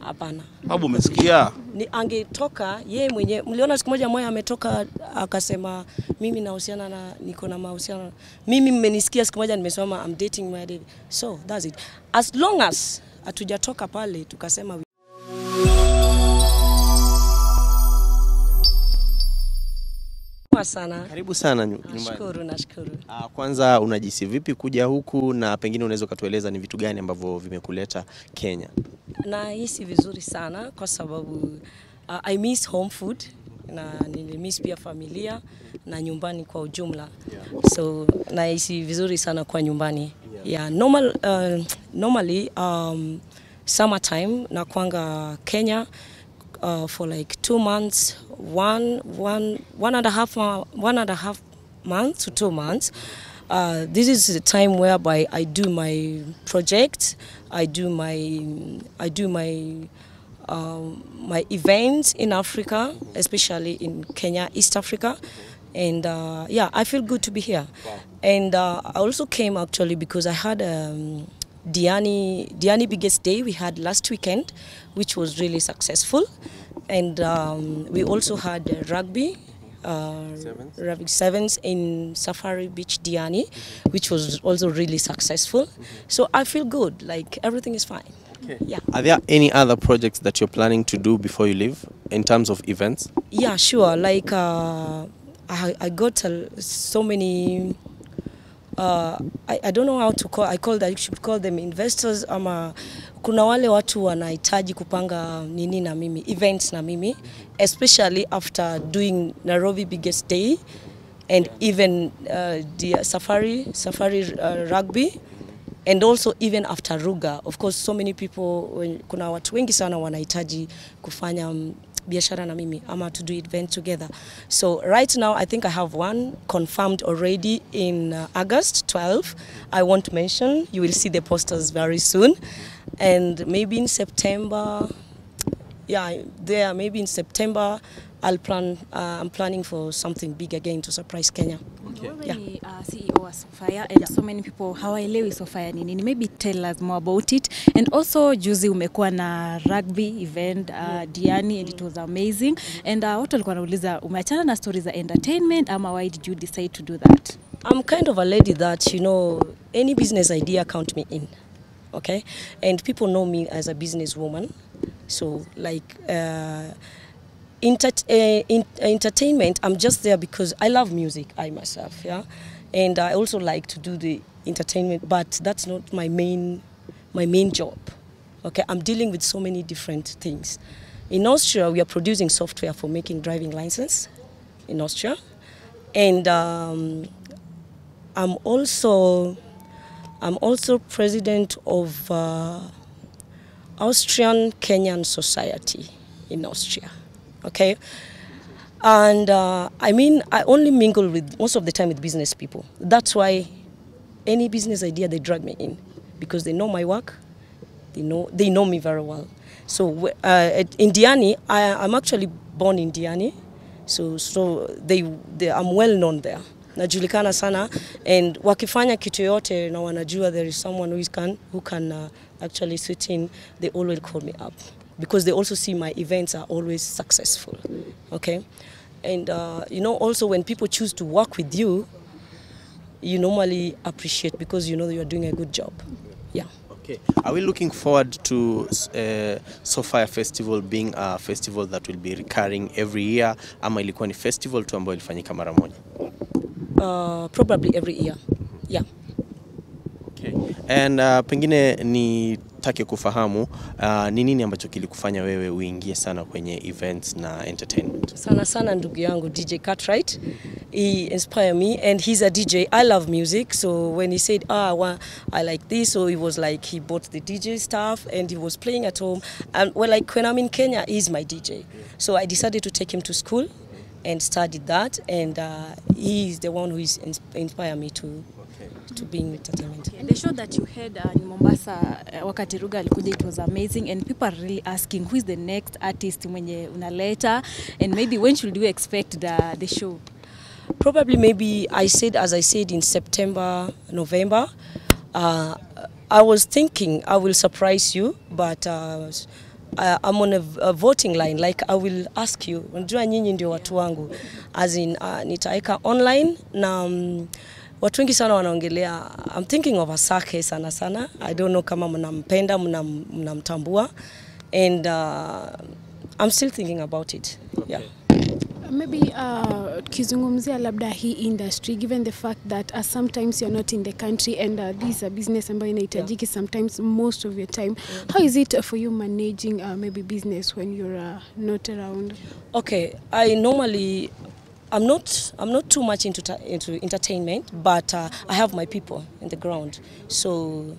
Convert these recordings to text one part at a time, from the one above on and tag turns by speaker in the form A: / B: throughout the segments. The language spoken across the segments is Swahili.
A: hapana.
B: Babu, umesikia?
A: Ni angetoka yeye mwenye Mliona siku moja moja ametoka akasema mimi nahusiana na niko na mahusiano. Mimi mmenisikia siku moja nimesema I'm dating my David. So that's it. As long as hatujatoka pale tukasema sana.
C: Karibu sana nyumbani.
A: Nashukuru, nashukuru.
C: Ah, Kwanza unajisi vipi kuja huku na pengine unaweza ukatueleza ni vitu gani ambavyo vimekuleta Kenya?
A: Nahisi vizuri sana kwa sababu uh, I miss home food na nilimiss pia familia na nyumbani kwa ujumla. So nahisi vizuri sana kwa nyumbani. Yeah, normal, uh, normally um, summertime nakwanga Kenya uh, for like two months, one, one, one and a half, one and a half months to two months. Uh, this is the time whereby I do my project, I do my, I do my, um, my events in Africa, especially in Kenya, East Africa. And uh, yeah, I feel good to be here. Wow. And uh, I also came actually because I had um, Diani, Diani Biggest Day we had last weekend, which was really successful. And um, we also had uh, rugby, uh, rugby sevens in Safari Beach, Diani, which was also really successful. So I feel good, like everything is fine. Yeah.
C: Are there any other projects that you're planning to do before you leave in terms of events?
A: Yeah, sure. Like uh, I, I got a, so many. Uh, I, I don't know how to call. I call that you should call them investors. Ama kuna wale watu wanahitaji kupanga nini na mimi events na mimi, especially after doing Nairobi biggest day and even uh, the safari safari uh, rugby and also even after Ruga of course so many people kuna watu wengi sana wanahitaji kufanya um, biashara na mimi ama to do event together. So right now I think I have one confirmed already in uh, August 12 I won't mention you will see the posters very soon. And maybe in September yeah there maybe in September I'll plan uh, I'm planning for something big again to surprise Kenya
D: Wewe
A: Yeah.
D: ni uh, CEO wa Sofia and so many people hawaelewi Sofia ni nini. Maybe tell us more about it. And also juzi umekuwa na rugby event uh, Diani and it was amazing. And uh, watu walikuwa wanauliza umeachana na stories za entertainment ama why did you decide to do that?
A: I'm kind of a lady that, you know, any business idea count me in. Okay? And people know me as a business woman. So, like, uh, inter- uh, in- entertainment, I'm just there because I love music, I myself, yeah? And I also like to do the entertainment, but that's not my main, my main job. Okay? I'm dealing with so many different things. In Austria, we are producing software for making driving license in Austria. And um, I'm also I'm also president of uh, Austrian Kenyan Society in Austria. Okay, and uh, I mean I only mingle with most of the time with business people. That's why any business idea they drag me in because they know my work. They know they know me very well. So uh, in Diani, I, I'm actually born in Diani, so so they, they I'm well known there. Najulikana sana and wakifanya kitu yote na wanajua there is someone who can who can uh, actually sit in, they always call me up because they also see my events are always successful. Okay, and uh, you know also when people choose to work with you, you normally appreciate because you know you are doing a good job. Yeah.
C: Okay. Are we looking forward to uh, Sofia Festival being a festival that will be recurring every year ama ilikuwa ni festival tu ambayo ilifanyika mara moja?
A: Uh, probably every year. Yeah.
C: Okay. And uh, pengine nitake kufahamu uh, ni nini ambacho kilikufanya wewe uingie sana kwenye events na entertainment?
A: Sana sana ndugu yangu DJ Cartwright. He inspire me and he's a DJ. I love music. So when he said, ah, well, I like this, so he was like, he bought the DJ stuff and he was playing at home. And well, like when I'm in Kenya, he's my DJ. So I decided to take him to school and studied that. And uh, he is the one who inspired me to, to be in entertainment.
D: The show that you had uh, in Mombasa uh, wakati Ruga alikuja it was amazing and people are really asking who is the next artist mwenye unaleta and maybe when should we expect the, the show?
A: Probably, maybe I said, as I said in September, November. Uh, I was thinking I will surprise you, but uh, uh, I'm on a, a voting line like I will ask you, unajua nyinyi ndio watu wangu, as in uh, nitaweka online na um, watu wengi sana wanaongelea I'm thinking of Asake sana sana. I don't know kama mnampenda mnamtambua and uh, I'm still thinking about it. Yeah.
B: Maybe uh, tukizungumzia labda hii industry given the fact that uh, sometimes you're not in the country and uh, this is a business ambayo inahitajiki yeah. sometimes most of your time yeah. how is it for you managing uh, maybe business when you're uh, not around
A: Okay, I normally I'm not I'm not too much into into entertainment, but uh, I have my people in the ground. So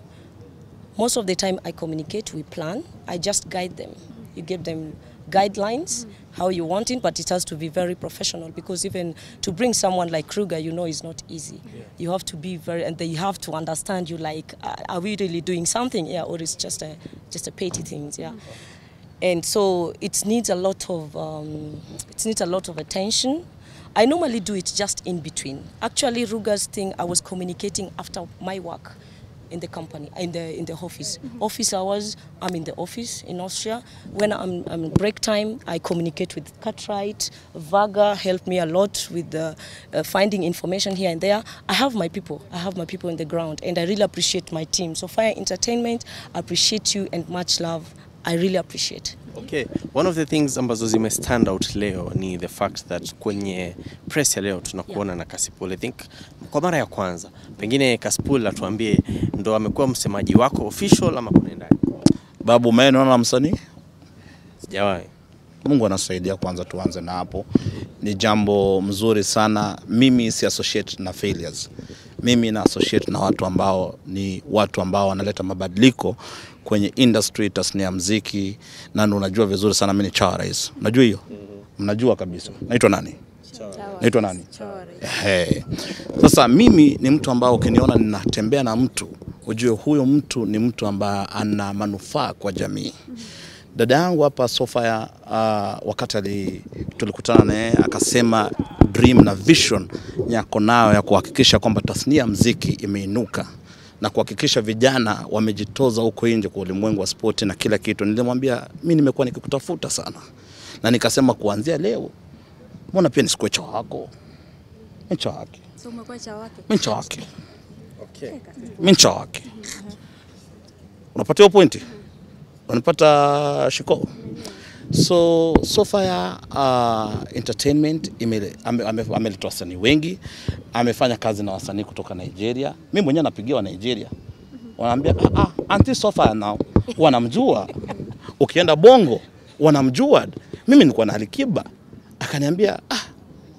A: most of the time I communicate, we plan. I just guide them. You give them guidelines how you want it, but it has to be very professional because even to bring someone like Kruger, you know, is not easy. Yeah. You have to be very, and they have to understand you. Like, uh, are we really doing something? Yeah, or it's just a just a petty things. Yeah Mm -hmm. and so it needs a lot of um, it needs a lot of attention. I normally do it just in between. Actually, Ruga's thing I was communicating after my work in the company in the in the office. Mm -hmm. Office hours, I'm in the office in Austria. When I'm, I'm break time, I communicate with Cartwright. Vaga helped me a lot with the, uh, finding information here and there. I have my people. I have my people in the ground, and I really appreciate my team. So Fire Entertainment, I appreciate you and much love. I really appreciate.
C: Okay, one of the things ambazo zime stand out leo ni the fact that kwenye press ya leo tunakuona yeah, na Kasipul. I think kwa mara ya kwanza, pengine Kasipul atuambie ndo amekuwa msemaji wako official ama kuna ndani
E: Babu mimi naona msanii,
C: Sijawahi.
E: Mungu anasaidia. Kwanza tuanze na hapo, ni jambo mzuri sana. Mimi si associate na failures, mimi na associate na watu ambao ni watu ambao wanaleta mabadiliko kwenye industry, tasnia ya muziki, na ndo unajua vizuri sana mimi ni chawa rais, unajua hiyo, mnajua kabisa. Naitwa nani? Naitwa nani? Ehe. Sasa mimi ni mtu ambao ukiniona ninatembea na mtu ujue huyo mtu ni mtu ambaye ana manufaa kwa jamii. Dada yangu hapa sofa ya uh, wakati ali, tulikutana naye akasema dream na vision yako nayo ya kuhakikisha kwamba tasnia ya mziki imeinuka na kuhakikisha vijana wamejitoza huko nje kwa ulimwengu wa spoti na kila kitu. Nilimwambia mi nimekuwa nikikutafuta sana, na nikasema kuanzia leo, mbona pia nisikuwe cha wako, mincha wake,
D: So umekuwa cha wake.
C: Okay.
E: mi cha wake. Hiyo pointi, unapata shiko. So so far uh, Entertainment ameleta wasanii wengi, amefanya kazi na wasanii kutoka Nigeria. Mimi mwenyewe wa Nigeria, wanaambia ah, ah, anti Sofia nao wanamjua. Ukienda Bongo wanamjua. Mimi nilikuwa na Alikiba, akaniambia ah,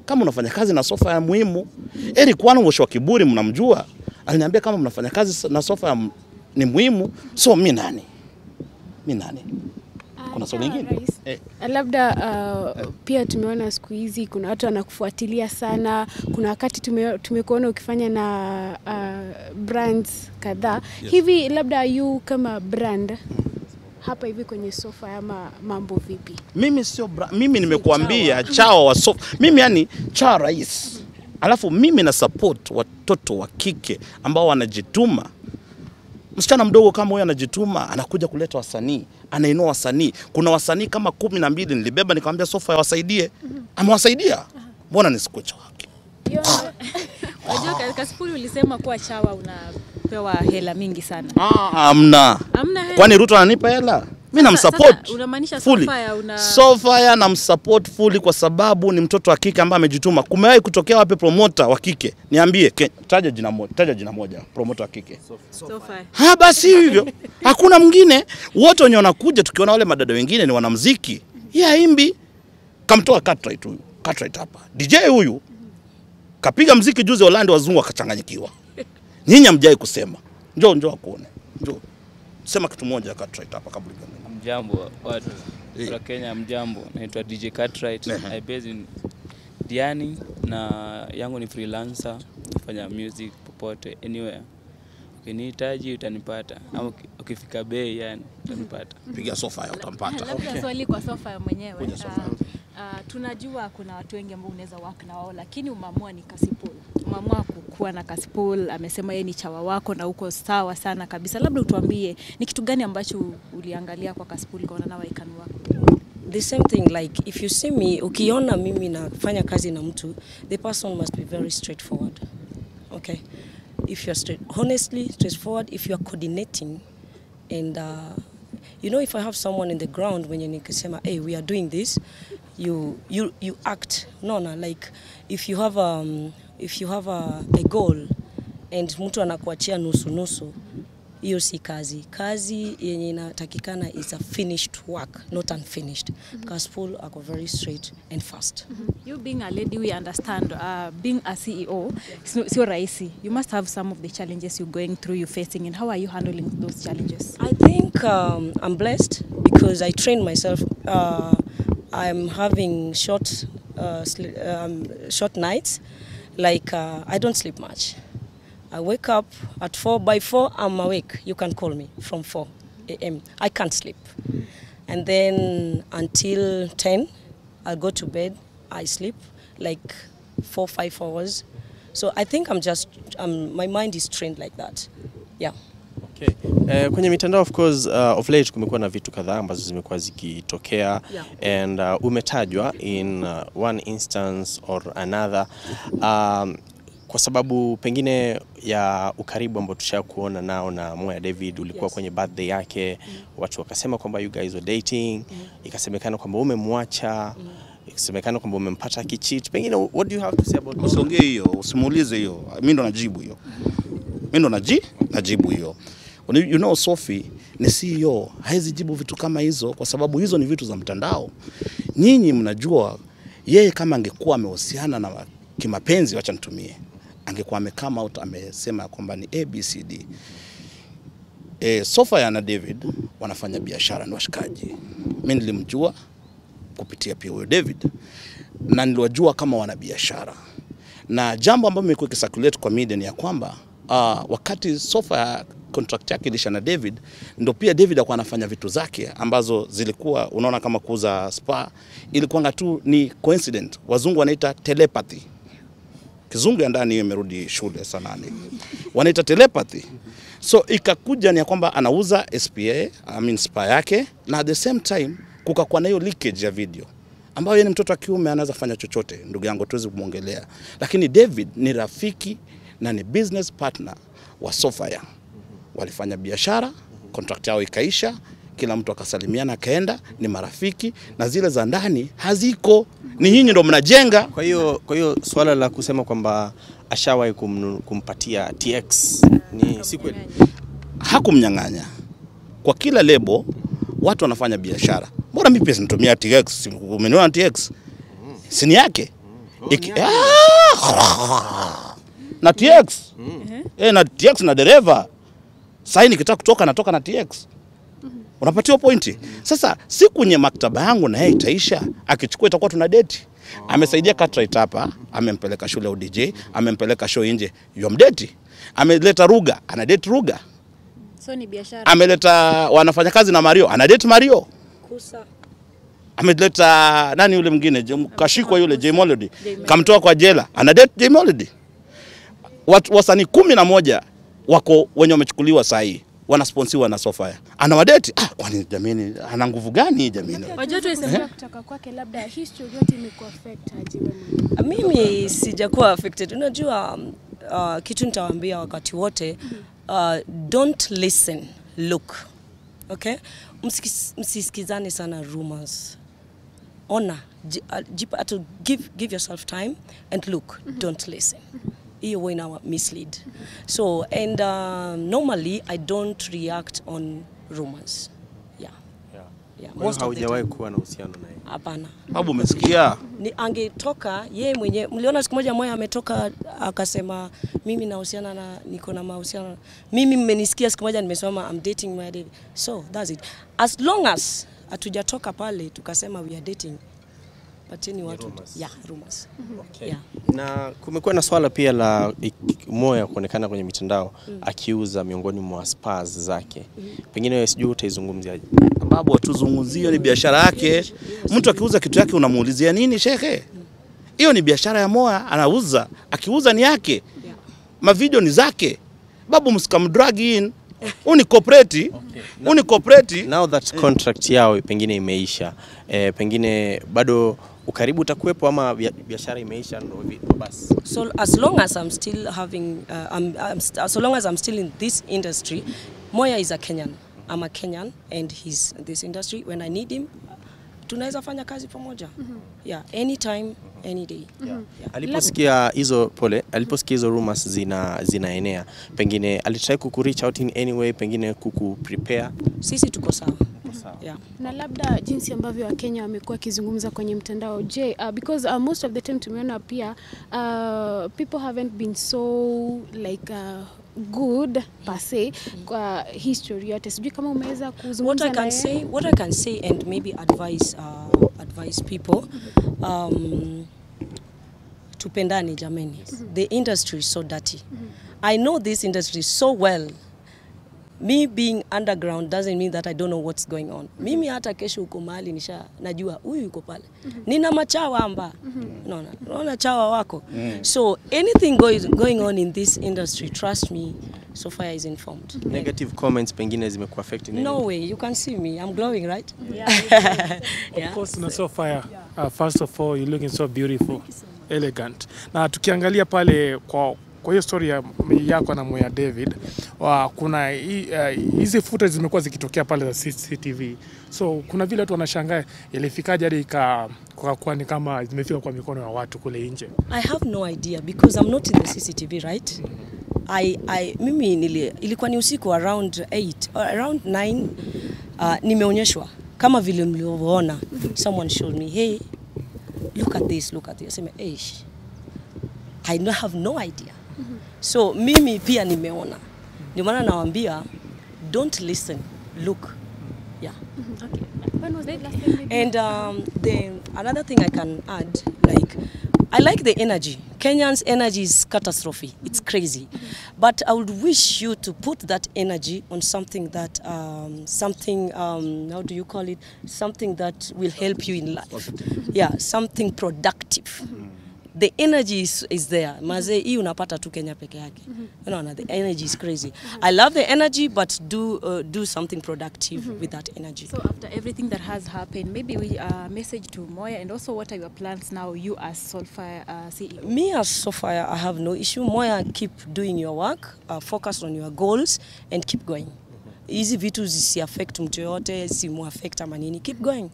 E: kama unafanya kazi na sofa ya muhimu. Eric Wanwosh wa Kiburi mnamjua, aliniambia kama mnafanya kazi na sofa ya ni muhimu. So mi nani? Mi nani? Kuna swali
B: Ah,
E: lingine? Eh.
B: labda uh, eh. pia tumeona siku hizi kuna watu wanakufuatilia sana. Kuna wakati tume, tumekuona ukifanya na uh, brands kadhaa yes. hivi, labda yu kama brand hapa hivi kwenye sofa ama mambo vipi?
E: Mimi sio mimi nimekuambia chawa wa sofa. mimi yani chawa rais, alafu mimi na support watoto wa kike ambao wanajituma. Msichana mdogo kama huyo anajituma, anakuja kuleta wasanii, anainua wasanii. Kuna wasanii kama kumi na mbili nilibeba nikamwambia Sofa yawasaidie amewasaidia. Mbona nisikucha wake?
D: Unajua katika ulisema kuwa chawa unapewa hela mingi sana.
E: Ah, Amna.
D: Hamna hela.
E: Kwani Ruto ananipa hela? Mimi namsupport fully.
D: So una-
E: Sofia namsupport fully kwa sababu ni mtoto wa kike ambaye amejituma. Kumewahi kutokea wapi promoter wa kike? Niambie, taja jina moja, taja jina moja promoter wa kike.
D: Sofia.
E: Ha, basi hivyo. Hakuna mwingine. Wote wenye wanakuja tukiona wale madada wengine ni wanamuziki. Yeah, imbi. Kamtoa Cartwright huyu. Cartwright hapa. DJ huyu kapiga mziki juzi Orlando, wazungu wakachanganyikiwa. Nyinyi hamjai kusema. Njoo njoo akuone. Njoo. Sema kitu moja Cartwright hapa kabla ya
F: Mjambo watu
E: Eh.
F: wa Kenya, mjambo. Naitwa DJ Cartwright.
E: Ehe.
F: I based in Diani na yangu ni freelancer, nafanya music popote anywhere. Ukinihitaji utanipata, ama uki- ukifika bei yani utanipata.
E: piga sofa ya utampata.
D: Labda swali kwa Sofia mwenyewe.
E: Uh.
D: Ah, ah, tunajua kuna watu wengi ambao unaweza work na wao lakini umeamua ni Kasipul. Umeamua kukuwa na Kaspol amesema yeye ni chawa wako na uko sawa sana kabisa. Labda utuambie ni kitu gani ambacho uliangalia kwa Kaspol ukaona nawe I wako
A: the same thing like if you see me ukiona mimi nafanya kazi na mtu the person must be very straightforward. Okay? If you're straight honestly straightforward if you are coordinating and uh, you know if i have someone in the ground when nikisema hey we are doing this you you you act. No no like if you have um, if you have a, a goal and mtu anakuachia nusu nusu hiyo si kazi kazi yenye inatakikana is a finished work not unfinished Mm -hmm. Because Paul are very straight and fast Mm -hmm.
D: You being a lady, we understand uh, being a CEO sio sio rahisi. You must have some of the challenges you're going through, you're facing, and how are you handling those challenges?
A: I think um, I'm blessed because I train myself. Uh, I'm having short, uh, um, short nights. Like uh, I don't sleep much. I wake up at four. By four, I'm awake. You can call me from four a.m. I can't sleep, and then until ten, I'll go to bed. I sleep like four, five hours. So I think I'm just, um, my mind is trained like that. Yeah.
C: Okay. Eh, kwenye mitandao of course uh, of late kumekuwa na vitu kadhaa ambazo zimekuwa zikitokea
A: Yeah.
C: and uh, umetajwa in uh, one instance or another um, kwa sababu pengine ya ukaribu ambao tushakuona nao na Moya David ulikuwa
A: Yes.
C: kwenye birthday yake mm. watu wakasema kwamba you guys were dating mm. ikasemekana kwamba umemwacha mm ikisemekana kwamba umempata kichit pengine what do you have to say about usongee
E: Usiongee hiyo, usimuulize hiyo. Mimi ndo najibu hiyo. Mimi ndo naji najibu hiyo. You know Sophie ni CEO, haizi jibu vitu kama hizo kwa sababu hizo ni vitu za mtandao. Nyinyi mnajua yeye kama angekuwa amehusiana na kimapenzi, wacha nitumie, angekuwa amekama out amesema kwamba ni ABCD. E, Sophia na David wanafanya biashara, ni washikaji. Mimi nilimjua kupitia pia huyo David na niliwajua kama wanabiashara, na jambo ambalo imekuwa ikisirculate kwa media ni ya kwamba uh, wakati Sofa contract yake ilisha na David, ndo pia David alikuwa anafanya vitu zake ambazo zilikuwa unaona kama kuuza spa, ilikuwanga tu ni coincident, wazungu wanaita telepathy. Kizungu ya ndani hiyo imerudi shule sana, ni wanaita telepathy. So ikakuja ni ya kwamba anauza SPA, I mean spa yake, na at the same time kukakuwa na hiyo leakage ya video ambayo ni mtoto wa kiume anaweza fanya chochote, ndugu yangu, tuwezi kumwongelea, lakini David ni rafiki na ni business partner wa Sofia. Walifanya biashara, contract yao ikaisha, kila mtu akasalimiana akaenda, ni marafiki, na zile za ndani haziko, ni nyinyi ndo mnajenga.
C: Kwa hiyo kwa hiyo swala la kusema kwamba ashawahi kum, kumpatia TX ni si kweli.
E: hakumnyang'anya. Kwa kila lebo watu wanafanya biashara. Mbona mimi pia sinitumia TX? Umeniona TX? sini yake? Iki, Ah! Na TX mm. eh, na TX na dereva. Sasa nikitaka kutoka natoka na TX. Unapatiwa pointi. Sasa siku kwenye maktaba yangu na yeye itaisha, akichukua itakuwa tuna deti. Amesaidia Cartwright hapa, amempeleka shule ya DJ, amempeleka show nje, yomdeti. Ameleta Ruga, ana date Ruga
D: So ni biashara.
E: ameleta wanafanya kazi na Mario, ana date Mario.
A: Kusa.
E: Ameleta nani yule mwingine, kashikwa yule J Melody, kamtoa kwa jela, ana date J Melody. Watu wasanii kumi na moja wako wenye wamechukuliwa saa hii wanasponsiwa na Sofia, anawadeti. Ah, kwani jamini, ana nguvu gani hii jamini?
B: Wajua tulisema kutoka kwake labda history yote imekuwa affected.
A: mimi sijakuwa affected. Unajua um, uh, kitu nitawaambia wakati wote uh, don't listen look. Okay? Msikis, msisikizane sana rumors. Ona uh, jipa- to give, give yourself time and look. Don't listen hiyo huwa ina mislead. So and uh, normally i don't react on rumors. Yeah, yeah.
C: Kwa
A: most
C: haujawahi kuwa na uhusiano naye.
A: hapana.
E: Babu, umesikia?
A: ni angetoka yeye mwenye mliona siku moja moya ametoka akasema mimi nahusiana na niko na mahusiano. Mimi mmenisikia siku moja nimesema I'm dating my David so that's it. As long as hatujatoka pale tukasema we are dating pateni watu rumors. yeah rumors Okay. yeah
C: Na kumekuwa na swala pia la Moya kuonekana kwenye mitandao mm. akiuza miongoni mwa spas zake. mm. Pengine wewe sijui utaizungumziaje?
E: Babu, hatuzungumzie ni biashara yake. Mtu akiuza kitu yake unamuulizia nini shekhe? hiyo ni biashara ya Moya, anauza, akiuza ni yake, mavideo ni zake. Babu msikamdrag in, huu ni corporate, huu ni corporate.
C: Now that contract yao pengine imeisha, eh, pengine bado ukaribu utakuwepo ama biashara imeisha ndo basi.
A: So as long as I'm still having, uh, I'm, I'm st- so long as I'm still in this industry, Moya is a Kenyan. I'm a Kenyan and he's in this industry. When I need him, tunaweza fanya kazi pamoja. Mm -hmm. Yeah, anytime, any day. Mm -hmm. Yeah.
C: Aliposikia hizo pole, aliposikia hizo rumors zina zinaenea, pengine alitry kukureach out in any way, pengine kuku prepare.
A: Sisi tuko sawa. Yeah.
B: na labda jinsi ambavyo wakenya wamekuwa wakizungumza kwenye mtandao je uh, because uh, most of the time tumeona pia uh, people haven't been so like uh, good per se kwa history yote sijui kama umeweza
A: What I can say, what I can say, and maybe advise, uh, advise people, um, tupendane jameni. The industry is so dirty. I know this industry so well. Me being underground doesn't mean that I don't know what's going on. Mm -hmm. Mimi hata kesho uko mahali nisha najua huyu yuko pale. Mm -hmm. Nina machawa amba. Unaona? Unaona chawa wako. Mm. So anything goes, going on in this industry, trust me, Sophia is informed. Mm -hmm.
C: Negative comments pengine zimekuwa affect in any
A: No way, you can see me. I'm glowing, right? Yeah. yeah.
G: Of course, na Sophia. fire. Uh, first of all, you're looking so beautiful, So elegant. Na tukiangalia pale kwa kwa hiyo story ya yako na Moya David wa, kuna hizi uh, footage zimekuwa zikitokea pale za CCTV, so kuna vile watu wanashangaa ilifikaje hadi ikakuwa ni kama zimefika kwa mikono ya watu kule nje.
A: I have no idea because I'm not in the CCTV, right? I, I, mimi nili, ilikuwa ni usiku around 8, around 9 uh, nimeonyeshwa kama vile mlivyoona. Someone showed me, hey, look at this, look at this. Sema, hey, I have no idea. So mimi pia nimeona. Ndio maana nawaambia don't listen, look. Yeah. Okay.
B: When was the last time
A: And um, the another thing I can add, like, I like the energy. Kenyans' energy is catastrophe. It's crazy, but I would wish you to put that energy on something that, um, something, um, how do you call it? Something that will help you in life. Yeah, something productive. The energy is, is there. Maze, hii unapata tu Kenya peke yake. Unaona, the energy is crazy. I love the energy, but do uh, do something productive with that energy.
D: So after everything that has happened, maybe we uh, message to Moya and also what are your plans now, you as Soulfire uh, CEO?
A: Me as Soulfire I have no issue. Moya, keep doing your work, uh, focus on your goals and keep going. Hizi vitu zisiaffect mtu yoyote, simuaffect ama nini. Keep going.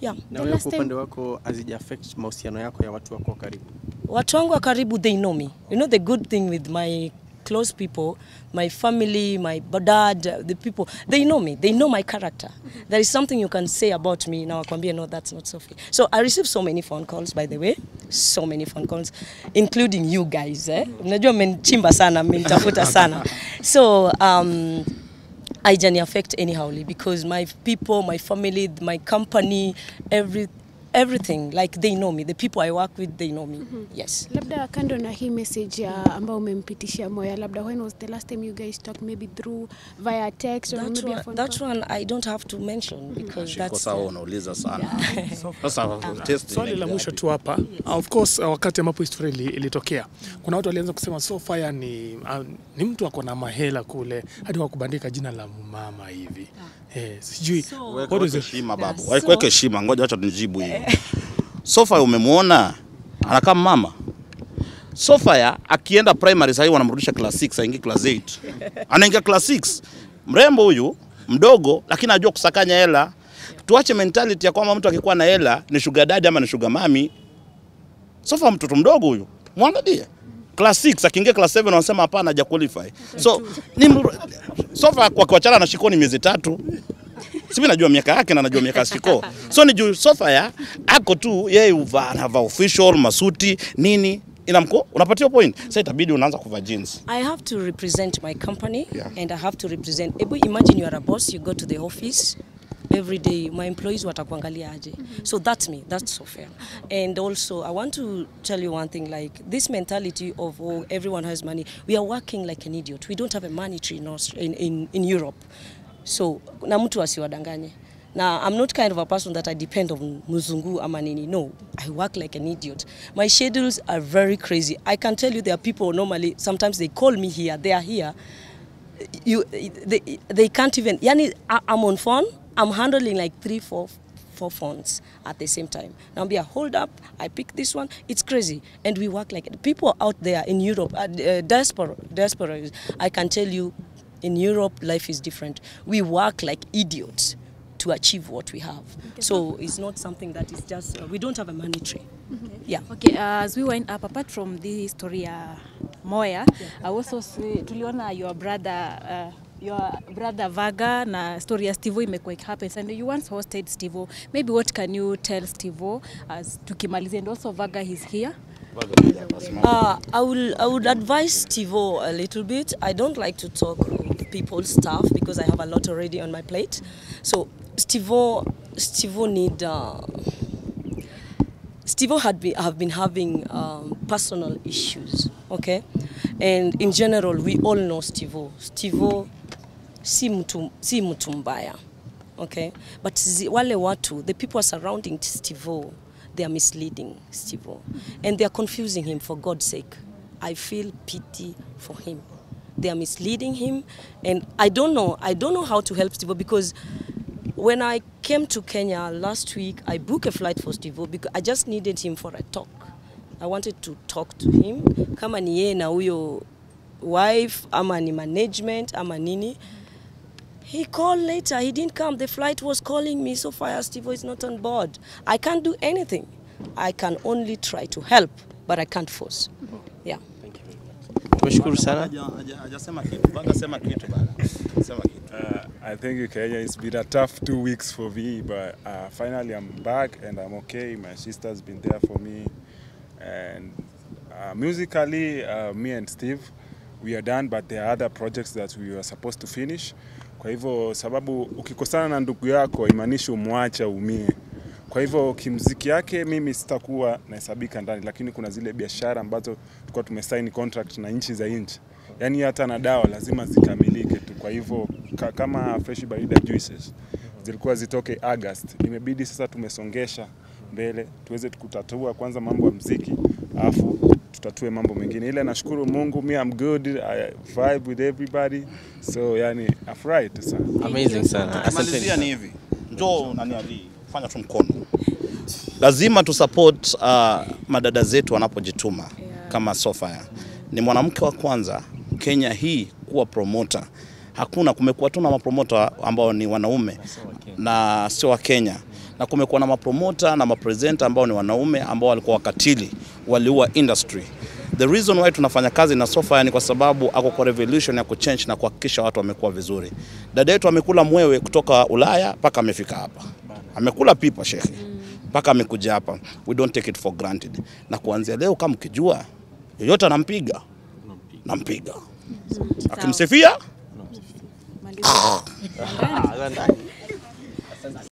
A: Yeah.
C: Na wewe kwa upande wako hazijaaffect mahusiano yako ya watu wako wa karibu?
A: Watu wangu wa karibu, they know me. You know the good thing with my close people, my family, my dad, uh, the people, they know me. They know my character. There is something you can say about me. Now I no, that's not Sophie. So I received so many phone calls, by the way. So many phone calls, including you guys. Eh? Mnajua mmenichimba sana, mmenitafuta sana. So um, haijani affect anyhowly because my people, my family, my company, every everything like they know me. The people I work with, they know me. mm -hmm. Yes.
B: labda kando na hii message ya ambao umempitishia moya labda when was the last time you guys talked maybe through via text or
A: That
B: maybe a
A: one,
B: phone
A: that
B: call?
A: one I don't have to mention mm -hmm. because
E: Shiko
A: that's
E: sawa
A: uh,
E: unauliza sana. Sasa test
G: Swali la mwisho tu hapa. Of course uh, wakati ambapo historia ili- ilitokea, kuna watu walianza kusema so fire ni, uh, ni mtu ako na mahela kule hadi wakubandika jina la mama hivi. Eh, sijui
E: heshima babu, weke heshima, ngoja acha nijibu hiyo. Sofa umemwona anakaa mama. Sofa akienda primary sasa wanamrudisha class 6 aingie class 8. Anaingia class 6. Mrembo huyu mdogo lakini anajua kusakanya hela. Tuache mentality ya kwamba mtu akikuwa na hela ni sugar daddy ama ni sugar mami. Sofa mtoto mdogo huyu. Mwangalie. Class 6 akiingia class 7 wanasema hapana haja qualify. So ni so Sofa kwa kuachana na Shikoni miezi tatu Sibi najua miaka yake na najua miaka Shiko. So ni juu sofa ya ako tu yeye uvaa anavaa official masuti nini inamko unapatia point. Sasa itabidi unaanza kuvaa jeans.
A: I have to represent my company
E: Yeah.
A: and I have to represent. Ebu imagine you are a boss, you go to the office every day, my employees watakuangalia aje. mm -hmm. So that's me, that's so fair. And also, I want to tell you one thing like this mentality of oh, everyone has money, we are working like an idiot. We don't have a money tree in, in, in Europe. So na mtu asiwadanganye Now, I'm not kind of a person that I depend on Muzungu Amanini. No, I work like an idiot. My schedules are very crazy. I can tell you there are people normally, sometimes they call me here, they are here. You, they, they can't even, yani, I'm on phone, I'm handling like three, four, four phones at the same time. Now, be a hold up, I pick this one, it's crazy. And we work like it. People out there in Europe, uh, uh, diaspora, diaspora, I can tell you, in Europe, life is different. We work like idiots to achieve what we have. Okay. So it's not something that is just, uh, we don't have a money tree. Okay. Yeah.
D: Okay, uh, as we wind up, apart from the story ya Moya, yeah. I also see, tuliona your brother uh, your brother Vaga na story ya Stevo imekuwa it happens and you once hosted Stevo. Maybe what can you tell Stevo as tukimalizia and also Vaga is here.
A: Uh, I will I would advise Stevo a little bit. I don't like to talk people's stuff because I have a lot already on my plate. So Stevo Stevo need uh, Stevo had be, have been having um, personal issues, okay? And in general, we all know Stivo. Stivo si mtu, si mtu mbaya, okay? But zi, wale watu, the people are surrounding Stivo, they are misleading Stivo. And they are confusing him for God's sake. I feel pity for him. They are misleading him. And I don't know, I don't know how to help Stivo because when I came to Kenya last week, I booked a flight for Stivo because I just needed him for a talk. I wanted to talk to him kama ni yeye na huyo wife ama ni management ama nini. He called later. He didn't come. The flight was calling me. So far, Steve is not on board. I can't do anything. I can only try to help, but I can't force. Yeah.
C: Tumeshukuru sana.
E: Haja- haja- hajasema kitu. Banga sema kitu bana. Sema kitu.
H: Uh, I think Kenya it's been a tough two weeks for me, but uh, finally I'm back and I'm okay. My sister's been there for me, and uh, musically, uh, me and Steve, we are done, but there are other projects that we were supposed to finish. Kwa hivyo sababu ukikosana na ndugu yako imaanishi umwacha umie. Kwa hivyo kimziki yake mimi sitakuwa nahesabika ndani, lakini kuna zile biashara ambazo tulikuwa tumesign contract na nchi za nje, yaani hata na dawa lazima zikamilike tu. Kwa hivyo ka, kama Fresh Barida Juices zilikuwa zitoke August, imebidi sasa tumesongesha mbele tuweze kutatua kwanza mambo ya mziki, alafu tutatue mambo mengine. Ile nashukuru Mungu, me I'm good, I vibe with everybody, so yani afurahi tu sana.
C: Amazing sana. Asante
E: ni hivi, njoo nani Ali, fanya tu mkono. Lazima tu support uh, madada zetu wanapojituma kama Sofia. Ni mwanamke wa kwanza Kenya hii kuwa promoter. Hakuna, kumekuwa tu na mapromota ambao ni wanaume na sio wa Kenya, na kumekuwa na mapromota na mapresenta ambao ni wanaume ambao walikuwa wakatili, waliua industry. The reason why tunafanya kazi na Sofa ni kwa sababu ako kwa revolution ya kuchange na kuhakikisha watu wamekuwa vizuri. Dada yetu amekula mwewe kutoka Ulaya mpaka amefika hapa, amekula pipa shekhe mpaka amekuja hapa. We don't take it for granted, na kuanzia leo kama ukijua yoyote anampiga nampiga, akimsifia.